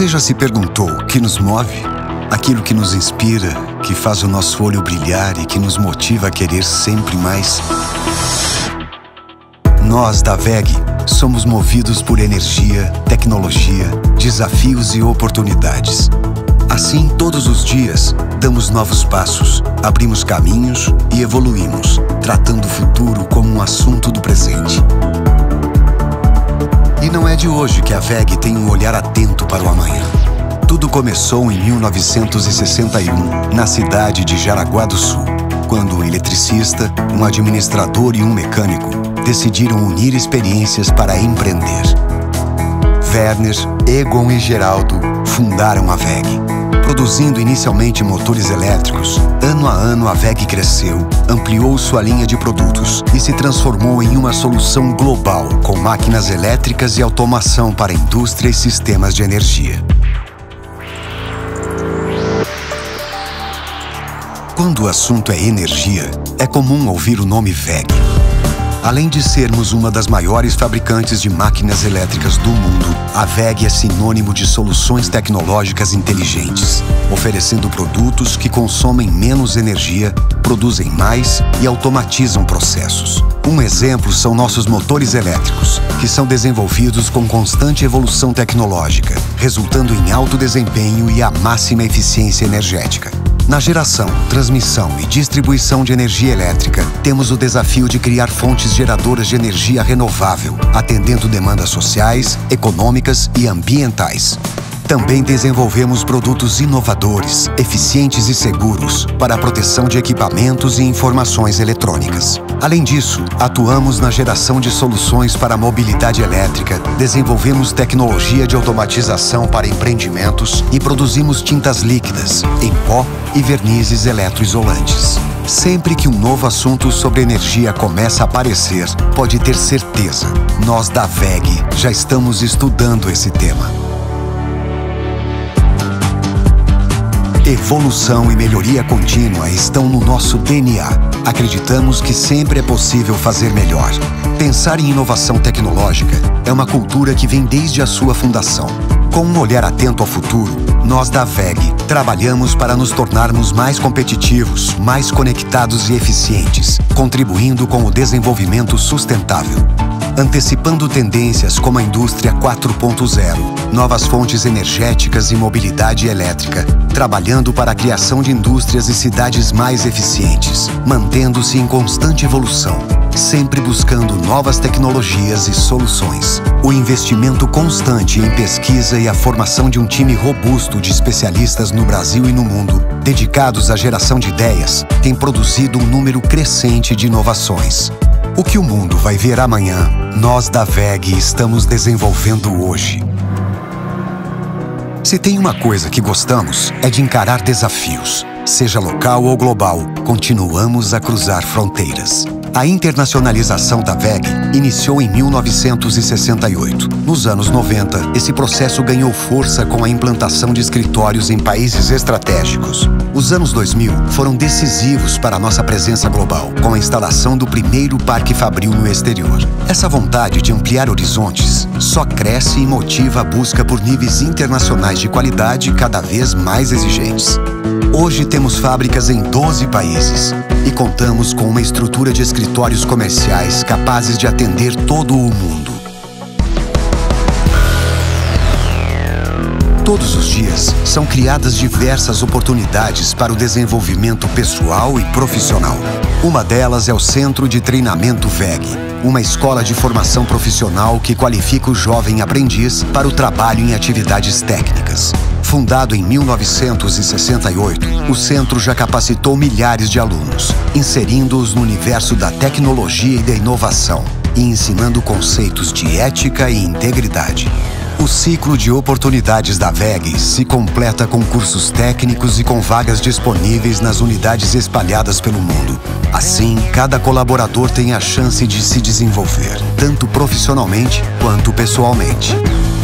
Você já se perguntou o que nos move? Aquilo que nos inspira, que faz o nosso olho brilhar e que nos motiva a querer sempre mais? Nós da VEG somos movidos por energia, tecnologia, desafios e oportunidades. Assim, todos os dias, damos novos passos, abrimos caminhos e evoluímos, tratando o futuro como um assunto do presente. E não é de hoje que a VEG tem um olhar para o amanhã. Tudo começou em 1961, na cidade de Jaraguá do Sul, quando um eletricista, um administrador e um mecânico decidiram unir experiências para empreender. Werner, Egon e Geraldo fundaram a VEG. Produzindo inicialmente motores elétricos, ano a ano a VEG cresceu, ampliou sua linha de produtos e se transformou em uma solução global com máquinas elétricas e automação para indústria e sistemas de energia. Quando o assunto é energia, é comum ouvir o nome VEG. Além de sermos uma das maiores fabricantes de máquinas elétricas do mundo, a VEG é sinônimo de soluções tecnológicas inteligentes, oferecendo produtos que consomem menos energia, produzem mais e automatizam processos. Um exemplo são nossos motores elétricos, que são desenvolvidos com constante evolução tecnológica, resultando em alto desempenho e a máxima eficiência energética. Na geração, transmissão e distribuição de energia elétrica, temos o desafio de criar fontes geradoras de energia renovável, atendendo demandas sociais, econômicas e ambientais. Também desenvolvemos produtos inovadores, eficientes e seguros para a proteção de equipamentos e informações eletrônicas. Além disso, atuamos na geração de soluções para a mobilidade elétrica, desenvolvemos tecnologia de automatização para empreendimentos e produzimos tintas líquidas, em pó e vernizes eletroisolantes. Sempre que um novo assunto sobre energia começa a aparecer, pode ter certeza, nós da VEG já estamos estudando esse tema. Evolução e melhoria contínua estão no nosso DNA. Acreditamos que sempre é possível fazer melhor. Pensar em inovação tecnológica é uma cultura que vem desde a sua fundação. Com um olhar atento ao futuro, nós da VEG trabalhamos para nos tornarmos mais competitivos, mais conectados e eficientes, contribuindo com o desenvolvimento sustentável antecipando tendências como a indústria 4.0, novas fontes energéticas e mobilidade elétrica, trabalhando para a criação de indústrias e cidades mais eficientes, mantendo-se em constante evolução, sempre buscando novas tecnologias e soluções. O investimento constante em pesquisa e a formação de um time robusto de especialistas no Brasil e no mundo, dedicados à geração de ideias, tem produzido um número crescente de inovações. O que o mundo vai ver amanhã, nós da VEG estamos desenvolvendo hoje. Se tem uma coisa que gostamos, é de encarar desafios. Seja local ou global, continuamos a cruzar fronteiras. A internacionalização da VEG iniciou em 1968. Nos anos 90, esse processo ganhou força com a implantação de escritórios em países estratégicos. Os anos 2000 foram decisivos para a nossa presença global, com a instalação do primeiro Parque Fabril no exterior. Essa vontade de ampliar horizontes só cresce e motiva a busca por níveis internacionais de qualidade cada vez mais exigentes. Hoje temos fábricas em 12 países e contamos com uma estrutura de escritórios comerciais capazes de atender todo o mundo. Todos os dias são criadas diversas oportunidades para o desenvolvimento pessoal e profissional. Uma delas é o Centro de Treinamento VEG, uma escola de formação profissional que qualifica o jovem aprendiz para o trabalho em atividades técnicas. Fundado em 1968, o centro já capacitou milhares de alunos, inserindo-os no universo da tecnologia e da inovação e ensinando conceitos de ética e integridade. O ciclo de oportunidades da VEG se completa com cursos técnicos e com vagas disponíveis nas unidades espalhadas pelo mundo. Assim, cada colaborador tem a chance de se desenvolver, tanto profissionalmente quanto pessoalmente.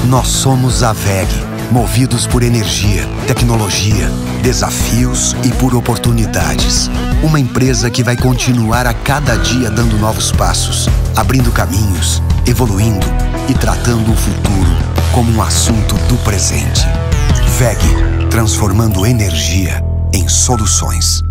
Nós somos a VEG, movidos por energia, tecnologia, desafios e por oportunidades. Uma empresa que vai continuar a cada dia dando novos passos, abrindo caminhos, evoluindo e tratando o futuro como um assunto do presente. VEG, transformando energia em soluções.